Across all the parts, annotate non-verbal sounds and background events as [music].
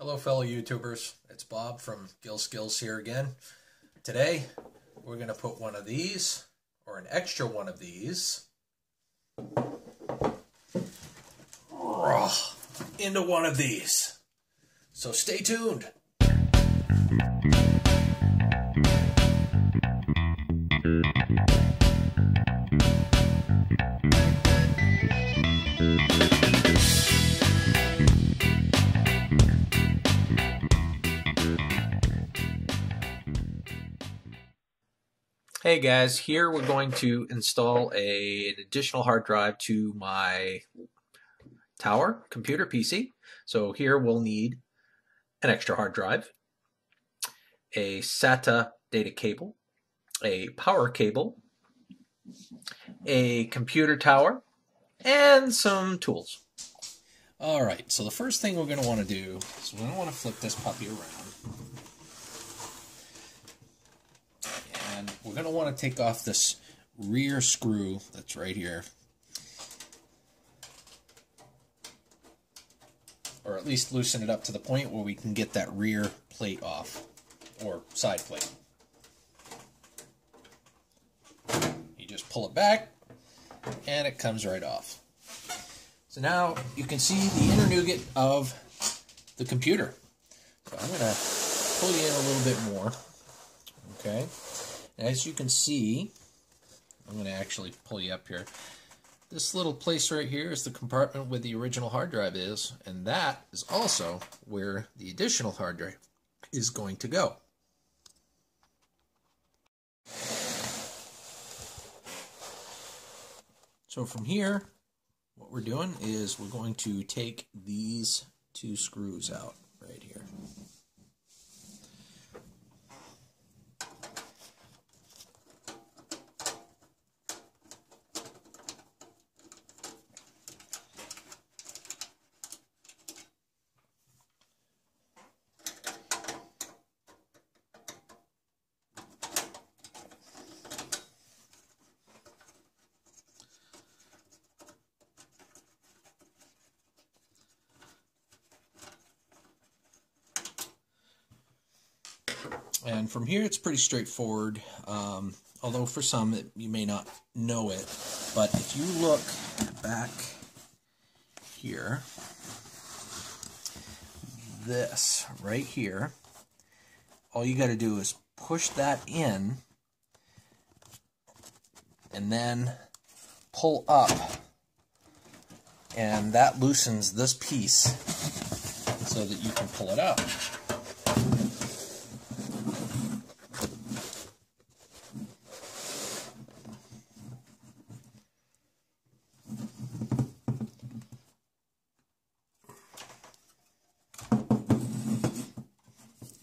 Hello, fellow YouTubers. It's Bob from Gil Skillz here again. Today, we're going to put one of these, or an extra one of these, into one of these. So stay tuned. Hey guys, here we're going to install a, an additional hard drive to my tower computer PC. So here we'll need an extra hard drive, a SATA data cable, a power cable, a computer tower, and some tools. All right, so the first thing we're going to want to do is we're going to want to flip this puppy around. And we're going to want to take off this rear screw that's right here. Or at least loosen it up to the point where we can get that rear plate off, or side plate. You just pull it back, and it comes right off. So now you can see the inner nougat of the computer. So I'm going to pull you in a little bit more. Okay. As you can see, I'm going to actually pull you up here. This little place right here is the compartment where the original hard drive is, and that is also where the additional hard drive is going to go. So from here, what we're doing is we're going to take these two screws out right here. And from here, it's pretty straightforward, um, although for some, it, you may not know it. But if you look back here, this right here, all you got to do is push that in and then pull up and that loosens this piece so that you can pull it out.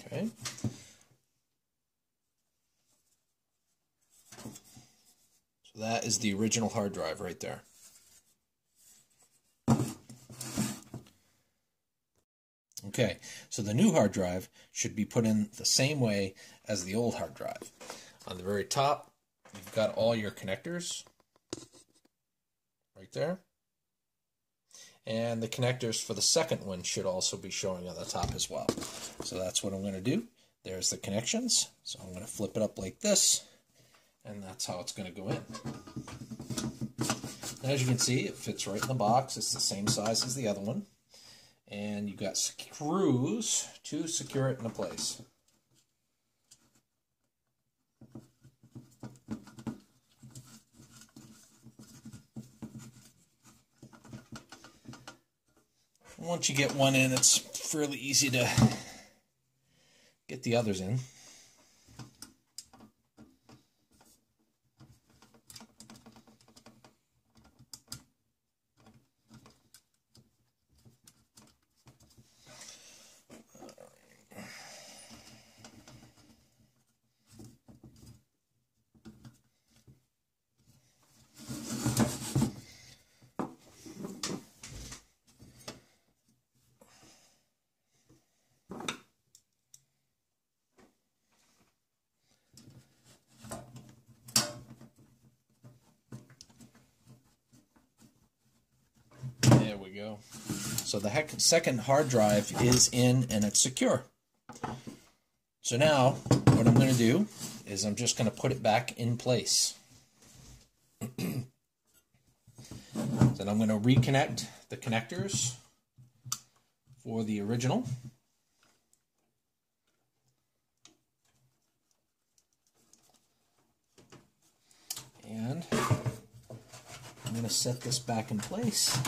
Okay. So that is the original hard drive right there. Okay, so the new hard drive should be put in the same way as the old hard drive. On the very top, you've got all your connectors right there. And the connectors for the second one should also be showing on the top as well. So that's what I'm going to do. There's the connections. So I'm going to flip it up like this, and that's how it's going to go in. And as you can see, it fits right in the box. It's the same size as the other one. And you've got screws to secure it into place. Once you get one in, it's fairly easy to get the others in. There go. So the heck, second hard drive is in and it's secure. So now what I'm going to do is I'm just going to put it back in place. [clears throat] then I'm going to reconnect the connectors for the original. And I'm going to set this back in place.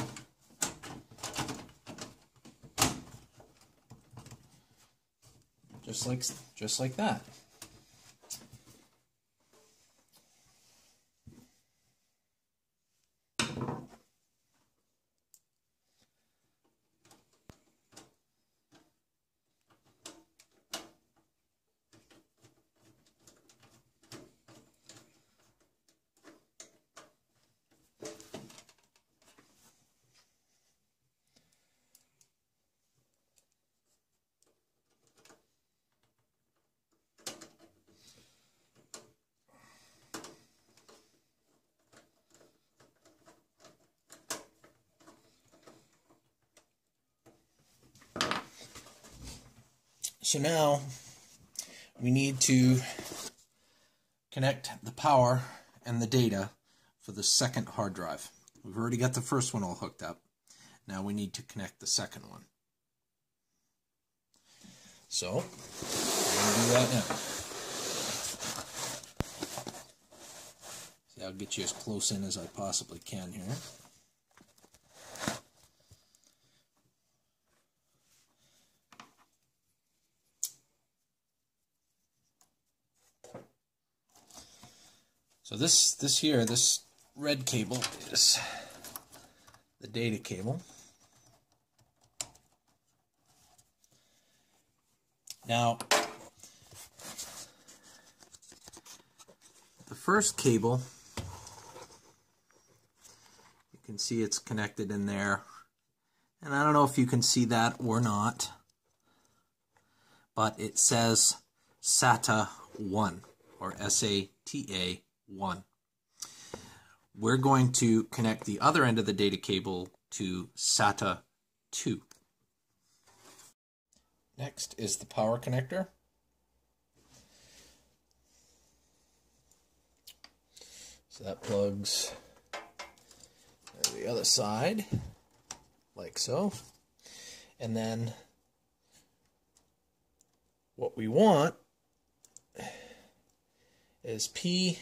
Like, just like that. So now we need to connect the power and the data for the second hard drive. We've already got the first one all hooked up. Now we need to connect the second one. So, I'm going to do that now. See, I'll get you as close in as I possibly can here. So this this here, this red cable is the data cable. Now, the first cable, you can see it's connected in there. And I don't know if you can see that or not, but it says SATA 1 or S-A-T-A 1. We're going to connect the other end of the data cable to SATA 2. Next is the power connector. So that plugs the other side, like so. And then what we want is P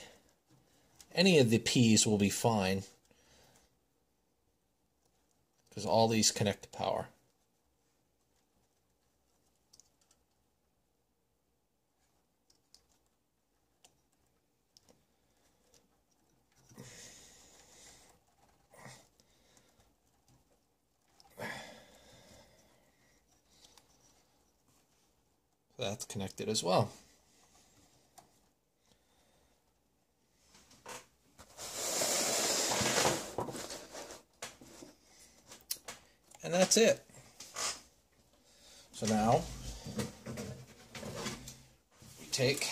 any of the P's will be fine because all these connect to power. that's connected as well. And that's it. So now we take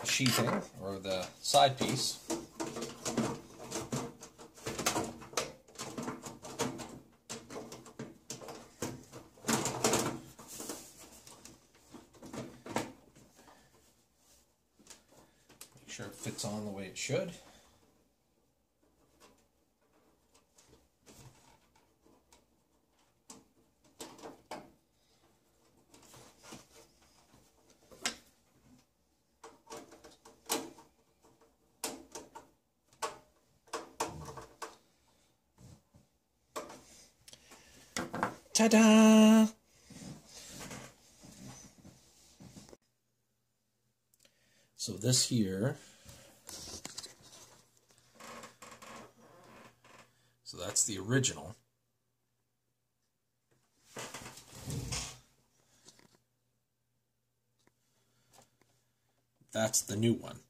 the sheathing or the side piece Make sure it fits on the way it should. Ta-da! So this here, so that's the original. That's the new one.